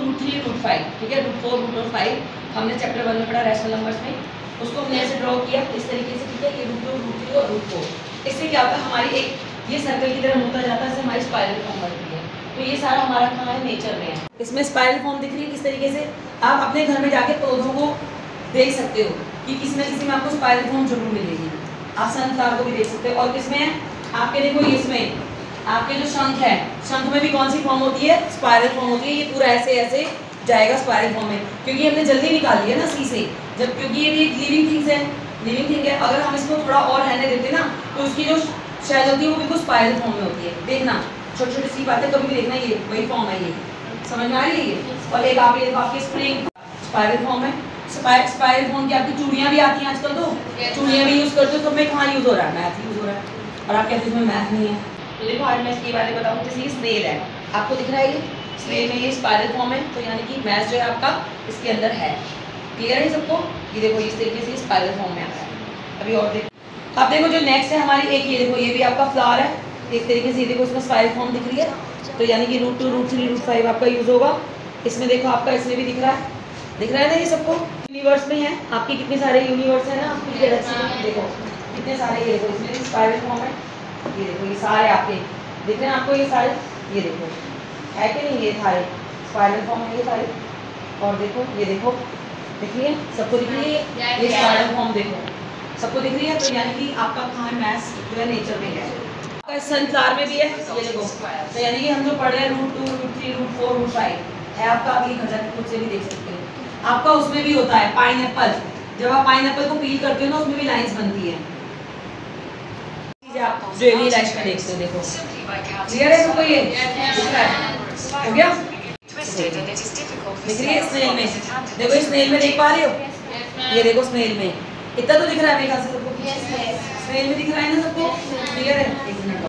Root three root five ठीक है? Root four root और फाइव हमने चैप्टर वन में पढ़ा रैशनल नंबर्स में। उसको हमने ऐसे ड्रॉ किया, इस तरीके से, ठीक है? ये रूट टू रूट थ्री और रूट फोर इससे क्या होता है? हमारी एक, ये सर्कल की तरह होता जाता है, इससे हमारी स्पाइरल फॉर्म बनती है। तो ये सारा हमारा कहाँ है? नेचर में है। इसमें स्पाइरल फॉर्म दिख रही है किस तरीके से? आप अपने घर में जाके पौधों को देख सकते हो कि किसी न किसी में आपको स्पाइरल फॉर्म ज़रूर मिलेगी। आप सनफ्लावर को भी देख सकते हो। और किसमें आपके देखो इसमें। आपके जो शंख है शंख में भी कौन सी फॉर्म होती है? स्पायरल फॉर्म होती है। ये पूरा ऐसे ऐसे जाएगा स्पायरल फॉर्म में। क्योंकि हमने जल्दी निकाल लिया ना सी से। जब क्योंकि ये भी एक लिविंग थिंग्स है। लिविंग थिंग है। अगर हम इसको थोड़ा और रहने देते ना तो उसकी जो शैल होती है वो बिल्कुल स्पायरल फॉर्म में होती है। देखना। छोटी छोटी सी बातें कभी भी देखना ये वही फॉर्म है ये। समझ में आ रही है ये? और एक आप ये आपकी स्प्रिंग स्पायरल फॉर्म है। स्पायरल फॉर्म की आपकी चूड़ियाँ भी आती हैं आजकल तो। चूड़ियाँ भी यूज़ करते हो तो मैं कहाँ यूज़ हो रहा है? मैथ यूज़ हो रहा है। और आप कहते हैं इसमें मैथ नहीं है। तो देखो आज मैं इसके बारे में बताऊँ जैसे ये स्नेल है। आपको दिख रहा है ये? स्नेल में ये स्पायरल फॉर्म है तो यानी कि मैथ जो है आपका इसके अंदर है। क्लियर है सबको? ये देखो, इस तरीके से स्पायरल फॉर्म में आता है। अभी और देखो। आप देखो जो नेक्स्ट है हमारी, एक ये देखो, ये भी आपका फ्लावर है। एक तरीके से ये देखो, इसमें स्पायरल फॉर्म दिख रही है। तो यानी कि root two root three root five आपका यूज़ होगा। इसमें देखो, आपका इसमें भी दिख रहा है। दिख रहा है ना ये सबको? यूनिवर्स में है। आपके कितने सारे यूनिवर्स है ना? आपकी गैलेक्सी देखो, कितने सारे ये देखो, इसमें स्पाइरल फॉर्म है। ये देखो ये सारे आपके दिख रहे हैं आपको ये सारे ये देखो। है कि नहीं ये सारे? स्पाइरल फॉर्म है ये सारे? और देखो ये देखो देखिए सबको दिख रही है? ये स्पाइरल फॉर्म देखो। सबको दिख रही है? तो यानी कि आपका कहाँ मैथ्स जो है नेचर में है। आपका सनफ्लावर में भी है ये देखो। तो यानी कि हम जो पढ़ रहे हैं root two root three root four root five है आपका घर जाके खुद से भी देख सकते हो। आपका उसमें भी होता है पाइन जब आप पाइन को पील करते हो ना उसमें भी लाइंस बनती है। डेली लाइफ में देखते हो देखो। क्लियर है तुमको ये है। गया? दिख रही है स्नेल में। देखो स्नेल में देख पा रहे हो? ये देखो स्नेल में। इतना तो दिख रहा है मेरे ख्याल से सबको? स्नेल में दिख रहा है ना सबको? क्लियर है?